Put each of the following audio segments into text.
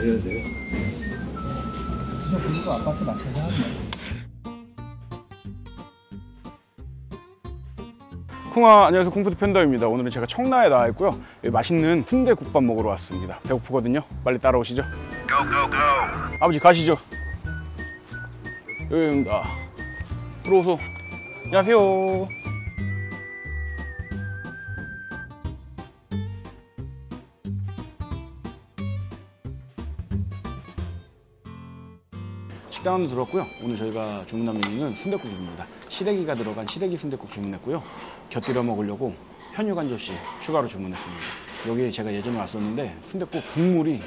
내려야 돼요? 그거 아파트 맞춰서 하네. 쿵아 안녕하세요. 쿵푸드 팬더입니다. 오늘은 제가 청라에 나와 있고요. 여기 맛있는 순대국밥 먹으러 왔습니다. 배고프거든요. 빨리 따라오시죠. 아버지 가시죠. 여기입니다 들어오소. 안녕하세요 식당 안으로 들어왔고요. 오늘 저희가 주문한 메뉴는 순대국입니다. 시래기가 들어간 시래기 순대국 주문했고요. 곁들여 먹으려고 편육 한 접시 추가로 주문했습니다. 여기 제가 예전에 왔었는데 순대국 국물이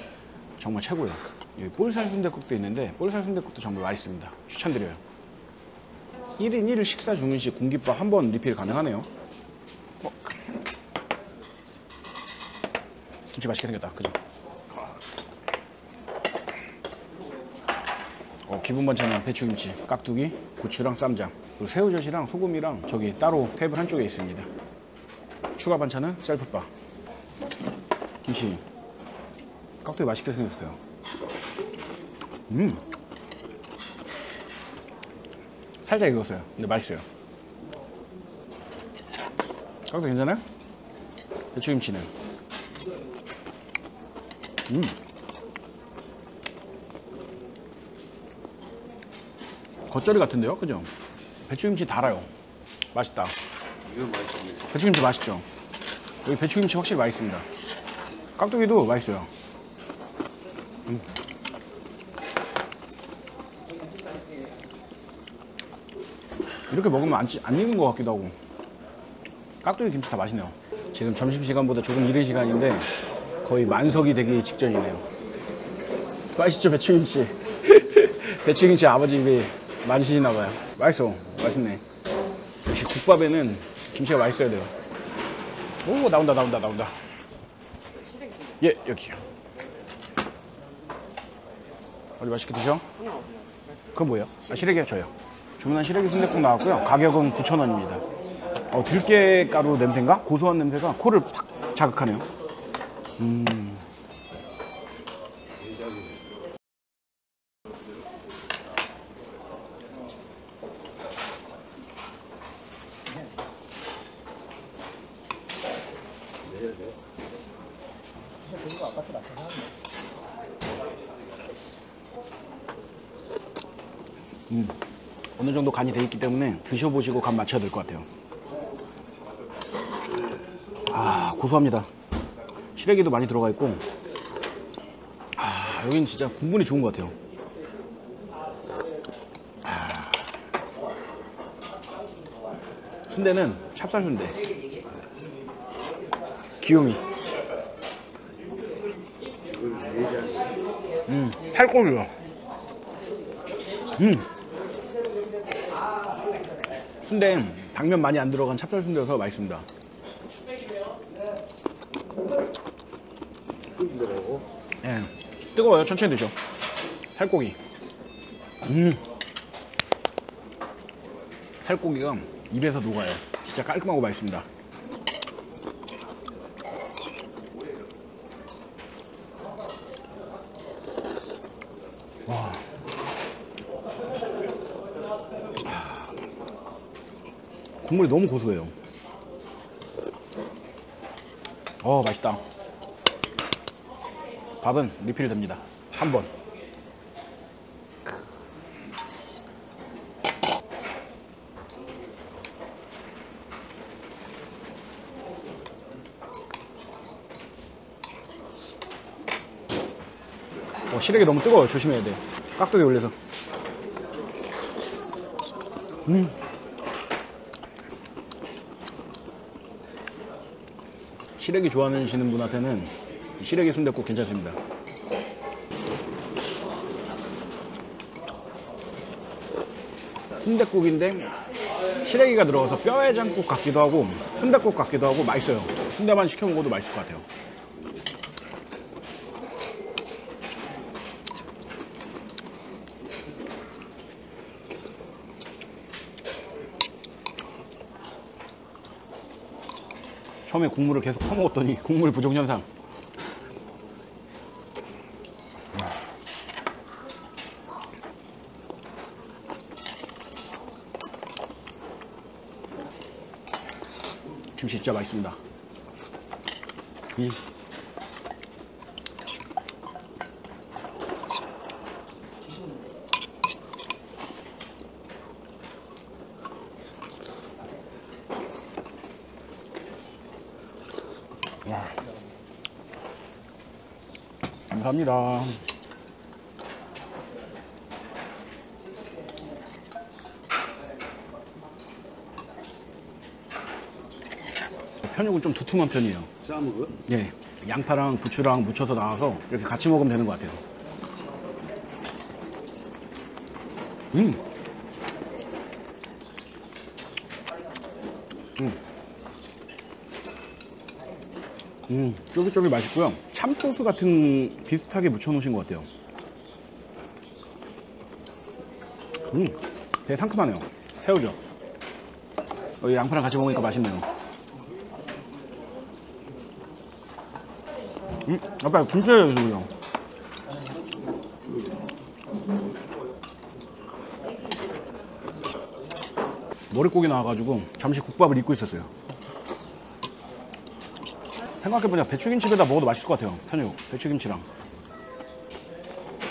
정말 최고예요. 여기 볼살 순대국도 있는데 볼살 순대국도 정말 맛있습니다. 추천드려요. 1인 1일 식사 주문 시 공깃밥 한 번 리필 가능하네요. 어. 김치 맛있게 생겼다. 그죠? 어, 기본 반찬은 배추김치, 깍두기, 고추랑 쌈장, 그리고 새우젓이랑 소금이랑 저기 따로 테이블 한쪽에 있습니다. 추가 반찬은 쌀국밥, 김치, 깍두기 맛있게 생겼어요. 음, 살짝 익었어요. 근데 맛있어요. 깍두기 괜찮아요? 배추김치는 음. 겉절이 같은데요? 그죠? 배추김치 달아요. 맛있다. 이거 맛있습니다. 배추김치 맛있죠? 여기 배추김치 확실히 맛있습니다. 깍두기도 맛있어요. 음. 이렇게 먹으면 안, 찌- 안 익은 것 같기도 하고. 깍두기 김치 다 맛있네요. 지금 점심시간보다 조금 이른 시간인데 거의 만석이 되기 직전이네요. 맛있죠, 배추김치? 배추김치 아버지 입에 많으시나 봐요. 맛있어. 맛있네. 역시 국밥에는 김치가 맛있어야 돼요. 오, 나온다, 나온다, 나온다. 예, 여기요. 어디 맛있게 드셔? 그건 뭐예요? 아, 시래기요? 저요. 주문한 시래기 순대국 나왔고요. 가격은 9,000원입니다. 어, 들깨 가루 냄새인가? 고소한 냄새가 코를 팍 자극하네요. 음. 내려야 돼요? 그거 아파트 맞춰서 하네. 어느 정도 간이 돼 있기 때문에 드셔보시고 간 맞춰야 될 것 같아요. 아 고소합니다. 시래기도 많이 들어가 있고 아 여긴 진짜 국물이 좋은 것 같아요. 아, 순대는 찹쌀 순대. 귀요미. 음, 살코기요. 음. 순대 당면 많이 안 들어간 찹쌀 순대여서 맛있습니다. 예, 뜨거워요. 천천히 드셔. 살코기. 음. 살코기가 입에서 녹아요. 진짜 깔끔하고 맛있습니다. 와. 국물이 너무 고소해요. 어, 맛있다. 밥은 리필 됩니다. 한 번. 어, 시래기 너무 뜨거워요. 조심해야 돼. 깍두기 올려서. 음. 시래기 좋아하시는 분한테는 시래기 순댓국 괜찮습니다. 순댓국인데 시래기가 들어가서 뼈해장국 같기도 하고 순댓국 같기도 하고 맛있어요. 순대만 시켜 먹어도 맛있을 것 같아요. 처음에 국물을 계속 퍼먹었더니 국물 부족 현상 김치 진짜 맛있습니다 이. 감사합니다. 편육은 좀 두툼한 편이에요. 짜먹어요? 예. 양파랑 부추랑 묻혀서 나와서 이렇게 같이 먹으면 되는 것 같아요. 음. 음. 음, 쫄깃쫄깃 맛있고요. 참소스 같은 비슷하게 묻혀놓으신 것 같아요. 음, 되게 상큼하네요. 새우죠. 여기 양파랑 같이 먹으니까 맛있네요. 음, 아빠 김치에 드세요. 머릿고기 나와가지고 잠시 국밥을 잊고 있었어요. 생각해보니까 배추김치에다 먹어도 맛있을 것 같아요. 편육, 배추김치랑.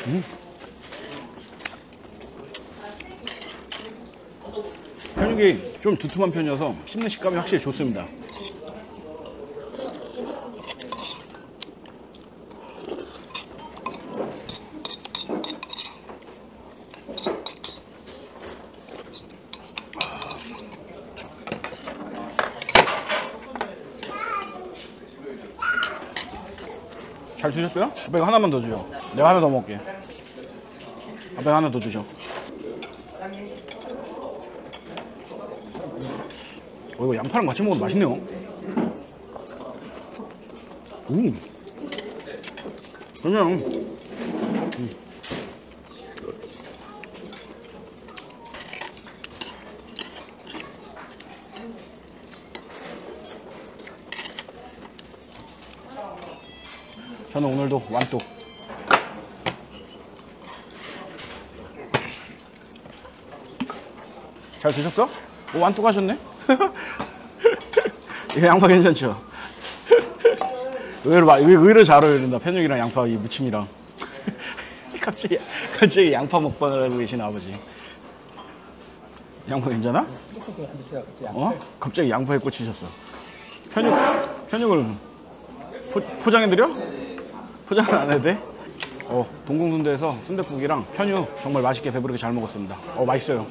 음. 편육이 좀 두툼한 편이어서 씹는 식감이 확실히 좋습니다. 잘 드셨어요? 아빠 하나만 더 주죠. 내가 하나 더 먹을게. 아빠 하나 더 주죠. 어, 이거 양파랑 같이 먹어도 맛있네요. 음. 그냥. 음. 저는 오늘도 완뚝. 잘 드셨어? 오, 완뚝 하셨네? 이거 양파 괜찮죠? 의외로, 의- 의외로 잘 어울린다. 편육이랑 양파 이 무침이랑. 갑자기, 갑자기 양파 먹방을 하고 계신 아버지. 양파 괜찮아? 어? 갑자기 양파에 꽂히셨어. 편육, 편육을 포, 포장해드려? 포장은 안 해도 돼? 어, 동궁순대에서 순대국이랑 편육 정말 맛있게 배부르게 잘 먹었습니다. 어, 맛있어요.